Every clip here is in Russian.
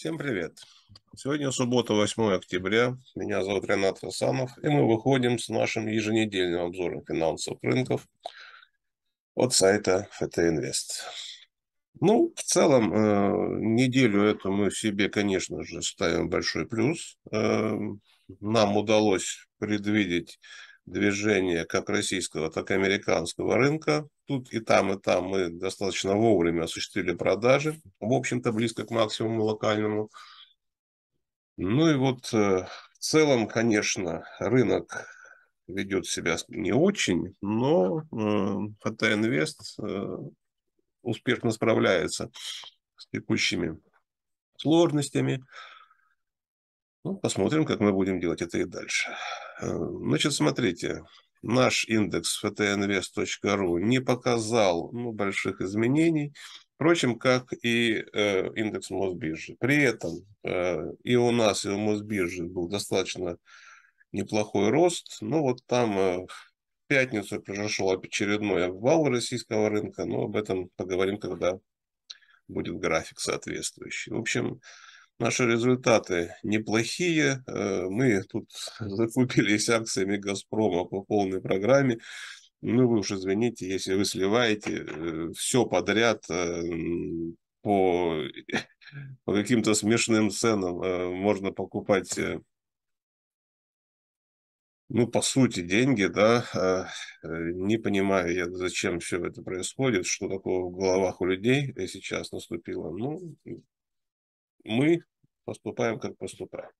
Всем привет. Сегодня суббота, 8 октября. Меня зовут Ренат Хасанов, и мы выходим с нашим еженедельным обзором финансовых рынков от сайта FT Invest. Ну, в целом, э, неделю эту мы себе, конечно же, ставим большой плюс. Э, нам удалось предвидеть движение как российского, так и американского рынка. Тут и там, и там мы достаточно вовремя осуществили продажи, в общем-то, близко к максимуму локальному. Ну и вот э, в целом, конечно, рынок ведет себя не очень, но ФТ э, Инвест э, успешно справляется с текущими сложностями. Ну, посмотрим, как мы будем делать это и дальше. Э, значит, смотрите, наш индекс ftnvest.ru не показал ну, больших изменений, впрочем, как и э, индекс Мосбиржи. При этом э, и у нас, и у Мосбиржи был достаточно неплохой рост. Ну, вот там э, в пятницу произошел очередной обвал российского рынка, но об этом поговорим, когда будет график соответствующий. В общем, Наши результаты неплохие. Э, мы тут закупились акциями «Газпрома» по полной программе. Ну, вы уж извините, если вы сливаете э, все подряд э, по, по каким-то смешным ценам, можно покупать ну, по сути, деньги, да, не понимаю я, зачем все это происходит, что такое в головах у людей сейчас наступило. Ну, мы поступаем, как поступаем.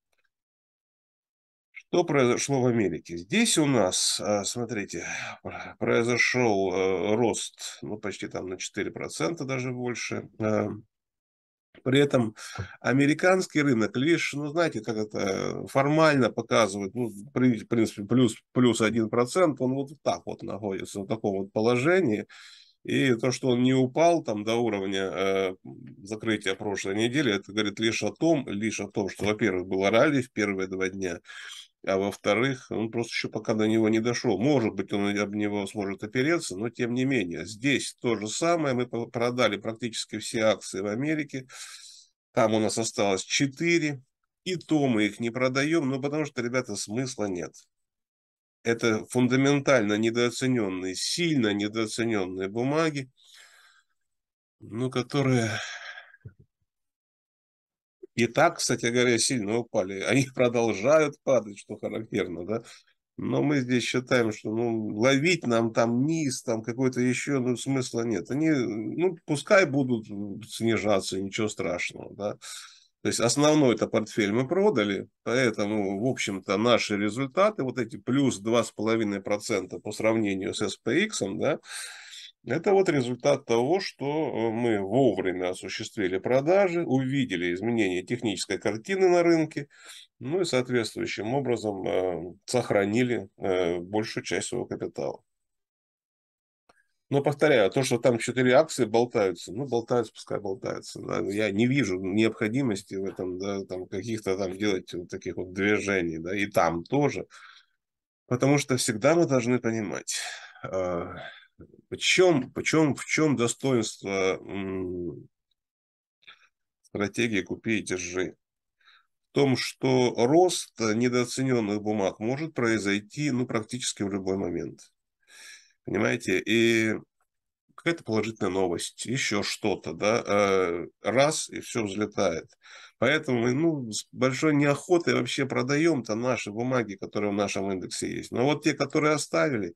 Что произошло в Америке? Здесь у нас, а, смотрите, произошел э, рост, ну, почти там на 4%, даже больше. А, при этом американский рынок лишь, ну, знаете, как это формально показывает, ну, в принципе, плюс, плюс 1%, он вот так вот находится, в таком вот положении. И то, что он не упал там до уровня э, закрытия прошлой недели, это говорит лишь о том, лишь о том, что, во-первых, было ралли в первые два дня, а во-вторых, он просто еще пока до него не дошел. Может быть, он об него сможет опереться, но тем не менее. Здесь то же самое. Мы продали практически все акции в Америке. Там у нас осталось 4. И то мы их не продаем, ну, потому что, ребята, смысла нет это фундаментально недооцененные, сильно недооцененные бумаги, ну, которые и так, кстати говоря, сильно упали. Они продолжают падать, что характерно, да. Но мы здесь считаем, что ну, ловить нам там низ, там какой-то еще, ну, смысла нет. Они, ну, пускай будут снижаться, ничего страшного, да. То есть основной это портфель мы продали, поэтому, в общем-то, наши результаты, вот эти плюс 2,5% по сравнению с SPX, да, это вот результат того, что э, мы вовремя осуществили продажи, увидели изменение технической картины на рынке, ну и соответствующим образом э, сохранили э, большую часть своего капитала. Но повторяю, то, что там четыре акции болтаются, ну, болтаются, пускай болтаются. Да. Я не вижу необходимости в этом, да, там, каких-то там делать вот таких вот движений, да, и там тоже. Потому что всегда мы должны понимать, э, почем, почем, в чем достоинство стратегии «купи и держи». В том, что рост недооцененных бумаг может произойти ну, практически в любой момент. Понимаете? И какая-то положительная новость, еще что-то, да, э, раз, и все взлетает. Поэтому ну, с большой неохотой вообще продаем-то наши бумаги, которые в нашем индексе есть. Но вот те, которые оставили,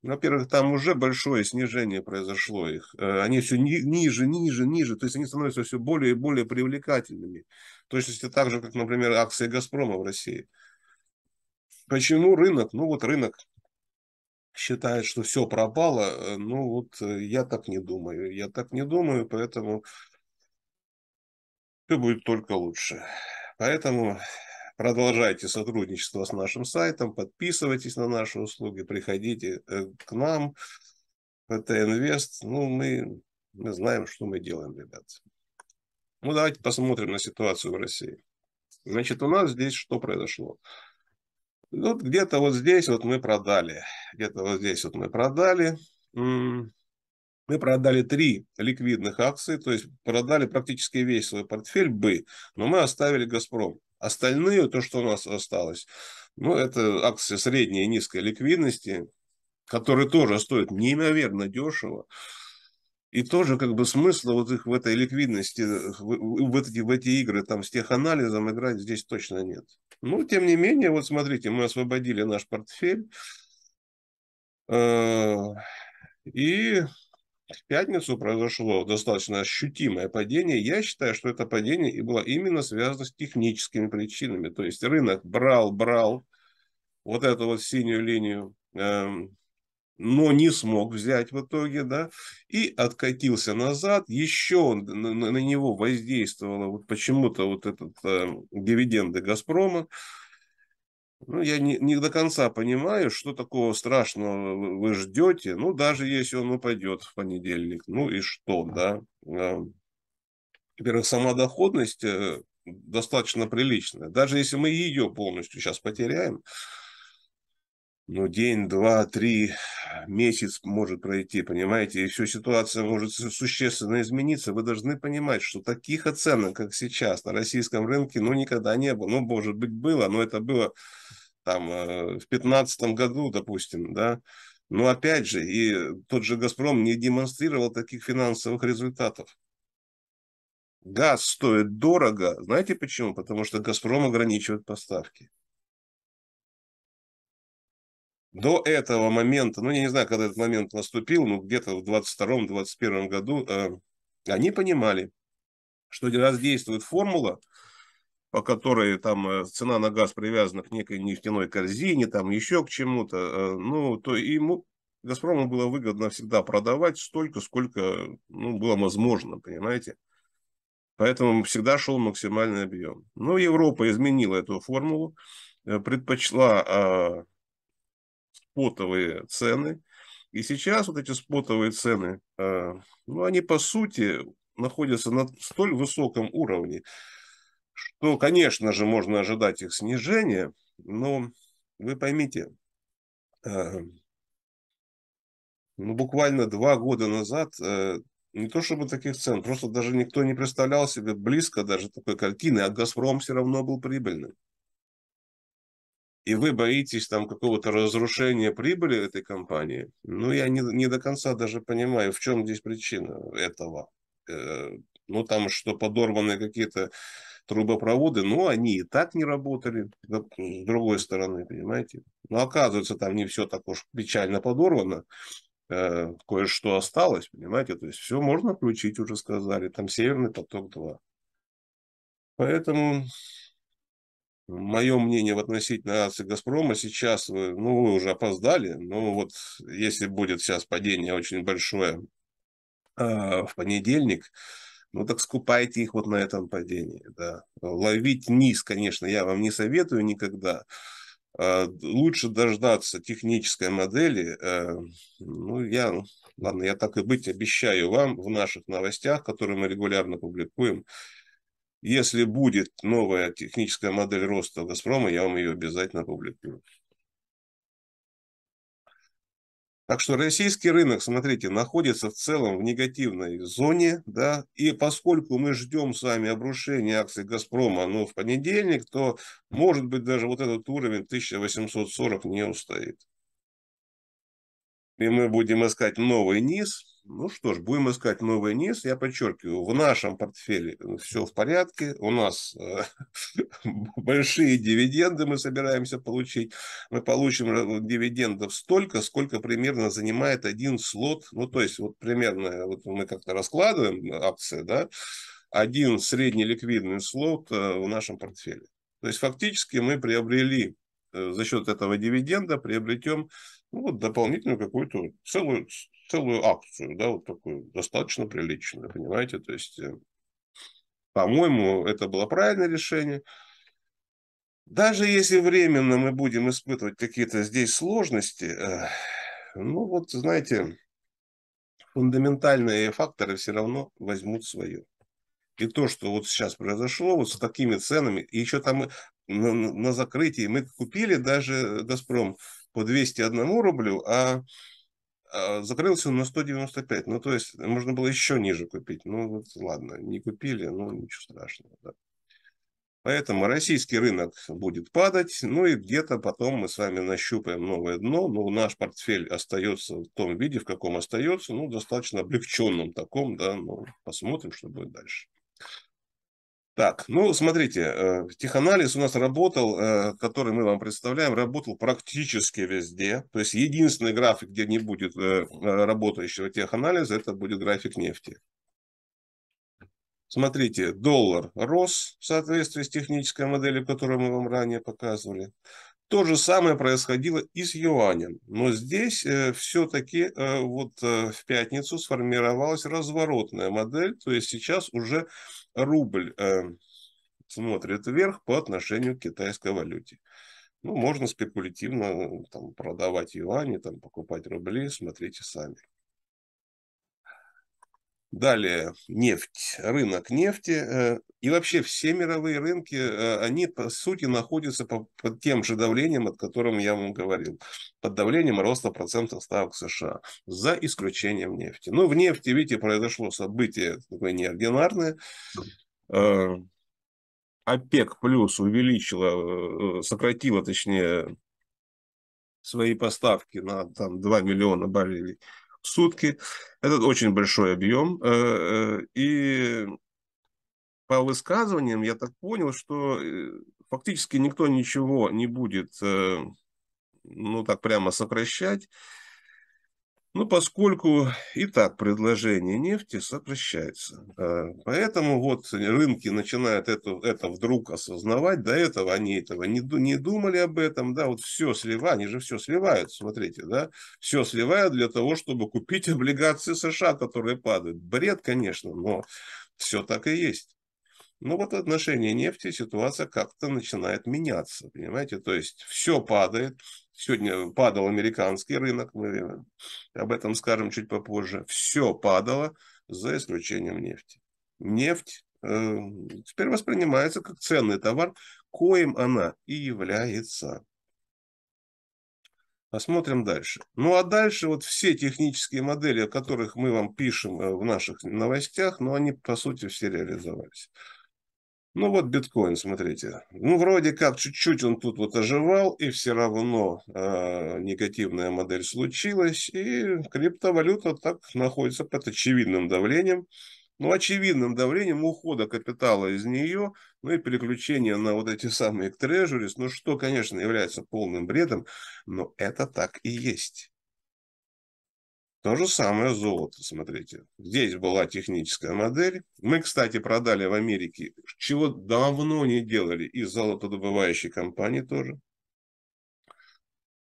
во-первых, там уже большое снижение произошло их. Э, они все ни, ниже, ниже, ниже. То есть они становятся все более и более привлекательными. То есть это так же, как, например, акции «Газпрома» в России. Почему рынок? Ну вот рынок считает, что все пропало, э, ну вот э, я так не думаю. Я так не думаю, поэтому все будет только лучше. Поэтому продолжайте сотрудничество с нашим сайтом, подписывайтесь на наши услуги, приходите э, к нам, ПТ Инвест. Ну, мы, мы знаем, что мы делаем, ребят. Ну, давайте посмотрим на ситуацию в России. Значит, у нас здесь что произошло? Вот где-то вот здесь вот мы продали. Где-то вот здесь вот мы продали. Мы продали три ликвидных акции, то есть продали практически весь свой портфель Б, но мы оставили «Газпром». Остальные, то, что у нас осталось, ну, это акции средней и низкой ликвидности, которые тоже стоят неимоверно дешево. И тоже как бы смысла вот их в этой ликвидности, в, в, эти, в эти игры там с теханализом играть здесь точно нет. Ну, тем не менее, вот смотрите, мы освободили наш портфель. Э, и в пятницу произошло достаточно ощутимое падение. Я считаю, что это падение и было именно связано с техническими причинами. То есть рынок брал, брал вот эту вот синюю линию, эм, но не смог взять в итоге, да, и откатился назад. Еще на, на него воздействовало вот почему-то вот этот э, дивиденды Газпрома. Ну, я не, не до конца понимаю, что такого страшного вы ждете. Ну, даже если он упадет в понедельник. Ну и что, да? А, во-первых, сама доходность э, достаточно приличная. Даже если мы ее полностью сейчас потеряем, ну, день, два, три, месяц может пройти, понимаете, все ситуация может существенно измениться. Вы должны понимать, что таких оценок, как сейчас на российском рынке, ну, никогда не было. Ну, может быть, было, но это было там э, в 2015 году, допустим, да. Но опять же, и тот же «Газпром» не демонстрировал таких финансовых результатов. Газ стоит дорого. Знаете почему? Потому что «Газпром» ограничивает поставки до этого момента, ну, я не знаю, когда этот момент наступил, ну, где-то в 22-21 году, э, они понимали, что раз действует формула, по которой там э, цена на газ привязана к некой нефтяной корзине, там еще к чему-то, э, ну, то ему, Газпрому было выгодно всегда продавать столько, сколько ну, было возможно, понимаете? Поэтому всегда шел максимальный объем. Но Европа изменила эту формулу, э, предпочла а, спотовые цены. И сейчас вот эти спотовые цены, э, ну, они по сути находятся на столь высоком уровне, что, конечно же, можно ожидать их снижения, но вы поймите, э, ну, буквально два года назад э, не то чтобы таких цен, просто даже никто не представлял себе близко даже такой картины, а «Газпром» все равно был прибыльным и вы боитесь там какого-то разрушения прибыли этой компании, ну, я не, не до конца даже понимаю, в чем здесь причина этого. Э, ну, там, что подорваны какие-то трубопроводы, ну, они и так не работали, с другой стороны, понимаете. Но оказывается, там не все так уж печально подорвано, э, кое-что осталось, понимаете, то есть все можно включить, уже сказали, там Северный поток-2. Поэтому мое мнение в относительно акций «Газпрома» сейчас, ну, вы уже опоздали, но вот если будет сейчас падение очень большое э, в понедельник, ну, так скупайте их вот на этом падении, да. Ловить низ, конечно, я вам не советую никогда. Э, лучше дождаться технической модели. Э, ну, я, ладно, я так и быть обещаю вам в наших новостях, которые мы регулярно публикуем, если будет новая техническая модель роста «Газпрома», я вам ее обязательно опубликую. Так что российский рынок, смотрите, находится в целом в негативной зоне, да, и поскольку мы ждем с вами обрушения акций «Газпрома», ну, в понедельник, то, может быть, даже вот этот уровень 1840 не устоит. И мы будем искать новый низ, ну что ж, будем искать новый низ. Я подчеркиваю, в нашем портфеле все в порядке. У нас э, большие дивиденды мы собираемся получить. Мы получим дивидендов столько, сколько примерно занимает один слот. Ну, то есть, вот примерно вот мы как-то раскладываем акции, да, один средний ликвидный слот э, в нашем портфеле. То есть, фактически мы приобрели э, за счет этого дивиденда, приобретем ну, вот дополнительную какую-то целую целую акцию, да, вот такую достаточно приличную, понимаете, то есть, э, по-моему, это было правильное решение. Даже если временно мы будем испытывать какие-то здесь сложности, э, ну вот, знаете, фундаментальные факторы все равно возьмут свое. И то, что вот сейчас произошло, вот с такими ценами, и еще там на, на закрытии мы купили даже «Газпром» по 201 рублю, а закрылся на 195. Ну, то есть, можно было еще ниже купить. Ну, вот ладно, не купили, ну, ничего страшного. Да. Поэтому российский рынок будет падать, ну и где-то потом мы с вами нащупаем новое дно, но наш портфель остается в том виде, в каком остается, ну, достаточно облегченном таком, да, ну, посмотрим, что будет дальше. Так, ну, смотрите, э, теханализ у нас работал, э, который мы вам представляем, работал практически везде. То есть, единственный график, где не будет э, работающего теханализа, это будет график нефти. Смотрите, доллар рос в соответствии с технической моделью, которую мы вам ранее показывали. То же самое происходило и с юанем. Но здесь э, все-таки э, вот э, в пятницу сформировалась разворотная модель. То есть сейчас уже рубль э, смотрит вверх по отношению к китайской валюте. Ну, можно спекулятивно э, там, продавать юани, там, покупать рубли, смотрите сами. Далее нефть, рынок нефти э, и вообще все мировые рынки, э, они по сути находятся под тем же давлением, от которого я вам говорил, под давлением роста процентов ставок США, за исключением нефти. Но в нефти, видите, произошло событие такое неординарное. Э, ОПЕК плюс увеличила, сократила, точнее, свои поставки на там, 2 миллиона баррелей сутки. Это очень большой объем. Э, э, и по высказываниям я так понял, что э, фактически никто ничего не будет, ну так прямо сокращать. Ну, поскольку и так предложение нефти сокращается. А, поэтому вот рынки начинают это, это вдруг осознавать. До этого они этого не, не думали об этом. Да, вот все сливают, они же все сливают, смотрите, да. Все сливают для того, чтобы купить облигации США, которые падают. Бред, конечно, но все так и есть. Но вот в отношении нефти ситуация как-то начинает меняться, понимаете? То есть все падает, Сегодня падал американский рынок, мы об этом скажем чуть попозже. Все падало, за исключением нефти. Нефть э, теперь воспринимается как ценный товар, коим она и является. Посмотрим дальше. Ну а дальше вот все технические модели, о которых мы вам пишем э, в наших новостях, но ну, они по сути все реализовались. Ну вот биткоин, смотрите. Ну вроде как чуть-чуть он тут вот оживал, и все равно э, негативная модель случилась, и криптовалюта так находится под очевидным давлением. Ну, очевидным давлением ухода капитала из нее, ну и переключения на вот эти самые трежерис, ну что, конечно, является полным бредом, но это так и есть. То же самое золото, смотрите. Здесь была техническая модель. Мы, кстати, продали в Америке, чего давно не делали, и золотодобывающей компании тоже.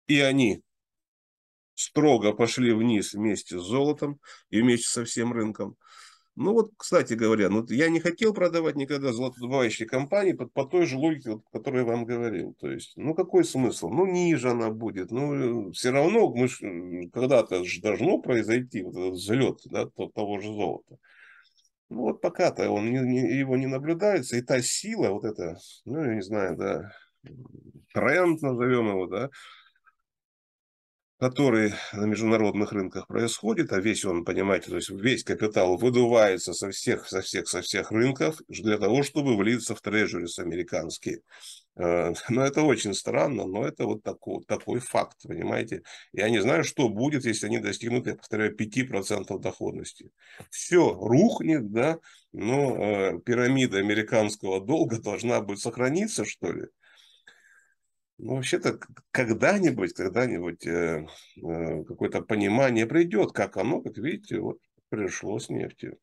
И они строго пошли вниз вместе с золотом и вместе со всем рынком. Ну вот, кстати говоря, ну, я не хотел продавать никогда золотодобывающие компании по, по той же логике, вот, которую я вам говорил. То есть, ну какой смысл? Ну ниже она будет. Ну все равно мы когда-то же должно произойти вот этот взлет да, того же золота. Ну вот пока-то он не, не, его не наблюдается, и та сила, вот эта, ну я не знаю, да, тренд назовем его, да, который на международных рынках происходит, а весь он, понимаете, то есть весь капитал выдувается со всех, со всех, со всех рынков для того, чтобы влиться в трежерис американские. Э, но это очень странно, но это вот такой, такой факт, понимаете. Я не знаю, что будет, если они достигнут, я повторяю, 5% доходности. Все рухнет, да, но э, пирамида американского долга должна будет сохраниться, что ли. Ну, вообще-то, когда-нибудь, когда-нибудь э, э, какое-то понимание придет, как оно, как видите, вот пришло с нефтью.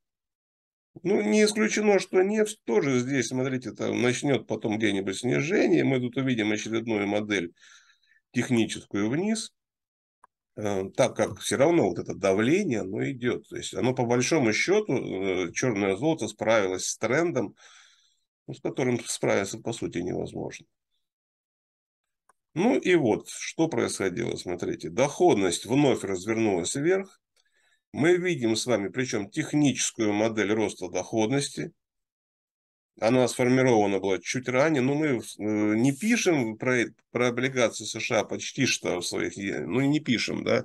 Ну, не исключено, что нефть тоже здесь, смотрите, там начнет потом где-нибудь снижение. Мы тут увидим очередную модель техническую вниз, э, так как все равно вот это давление, оно идет. То есть оно по большому счету, э, черное золото справилось с трендом, с которым справиться по сути невозможно. Ну и вот, что происходило, смотрите. Доходность вновь развернулась вверх. Мы видим с вами, причем техническую модель роста доходности. она сформирована была чуть ранее, но мы э, не пишем про, про облигации США почти что в своих, ну не пишем, да,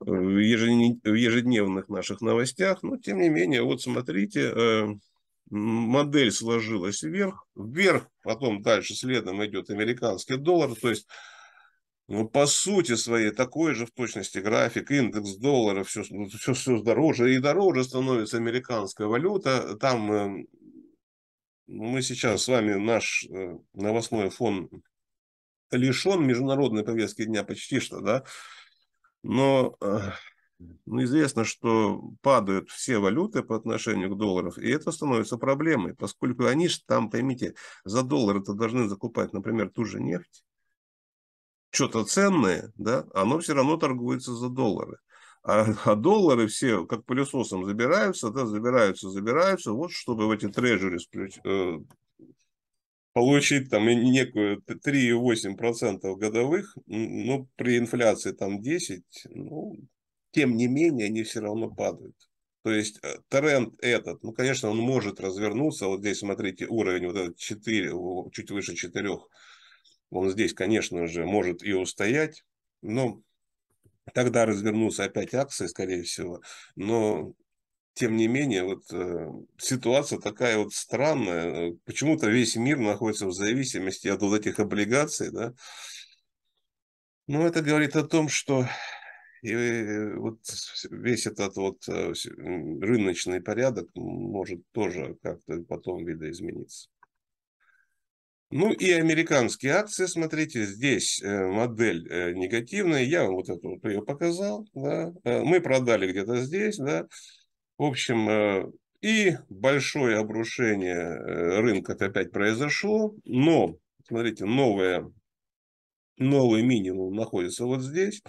в ежедневных наших новостях, но тем не менее, вот смотрите, э, модель сложилась вверх, вверх, потом дальше следом идет американский доллар, то есть ну, по сути своей, такой же в точности график, индекс доллара, все, все, все дороже и дороже становится американская валюта. Там э, мы сейчас с вами, наш э, новостной фон лишен международной повестки дня почти что, да, но э, ну, известно, что падают все валюты по отношению к доллару, и это становится проблемой, поскольку они же там, поймите, за доллар это должны закупать, например, ту же нефть, что-то ценное, да, оно все равно торгуется за доллары. А, а доллары все как пылесосом забираются, да, забираются, забираются, вот чтобы в эти трежери э, получить там некую 3,8% годовых, ну, при инфляции там 10, ну, тем не менее они все равно падают. То есть э, тренд этот, ну, конечно, он может развернуться. Вот здесь, смотрите, уровень вот этот 4, чуть выше 4 он здесь, конечно же, может и устоять, но тогда развернутся опять акции, скорее всего. Но тем не менее, вот э, ситуация такая вот странная. Почему-то весь мир находится в зависимости от вот этих облигаций, да. Ну, это говорит о том, что и вот весь этот вот э, рыночный порядок может тоже как-то потом видоизмениться. Ну и американские акции, смотрите, здесь э, модель э, негативная, я вам вот эту вот ее показал, да, мы продали где-то здесь, да, в общем, и большое обрушение рынка опять произошло, но, смотрите, новое, новый минимум находится вот здесь,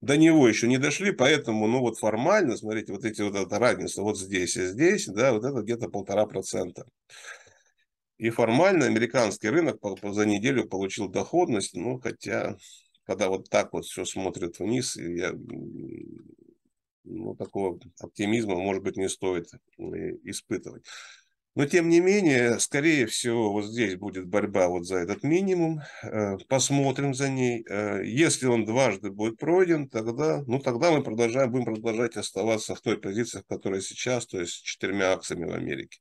до него еще не дошли, поэтому, ну вот формально, смотрите, вот эти вот эта разница вот здесь и здесь, да, вот это где-то полтора процента. И формально американский рынок за неделю получил доходность, ну, хотя, когда вот так вот все смотрит вниз, я, ну, такого оптимизма, может быть, не стоит э, испытывать. Но, тем не менее, скорее всего, вот здесь будет борьба вот за этот минимум. Э, посмотрим за ней. Э, если он дважды будет пройден, тогда, ну, тогда мы продолжаем, будем продолжать оставаться в той позиции, в которой сейчас, то есть с четырьмя акциями в Америке.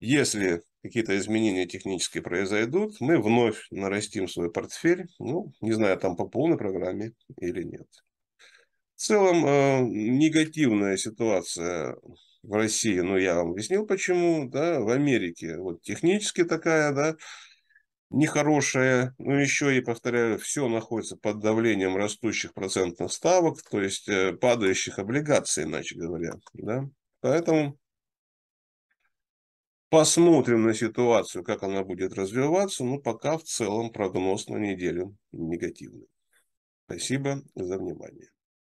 Если какие-то изменения технические произойдут, мы вновь нарастим свой портфель. Ну, не знаю, там по полной программе или нет. В целом, э, негативная ситуация в России, ну, я вам объяснил, почему, да, в Америке вот технически такая, да, нехорошая, ну, еще и, повторяю, все находится под давлением растущих процентных ставок, то есть э, падающих облигаций, иначе говоря, да, поэтому Посмотрим на ситуацию, как она будет развиваться. Но пока в целом прогноз на неделю негативный. Спасибо за внимание.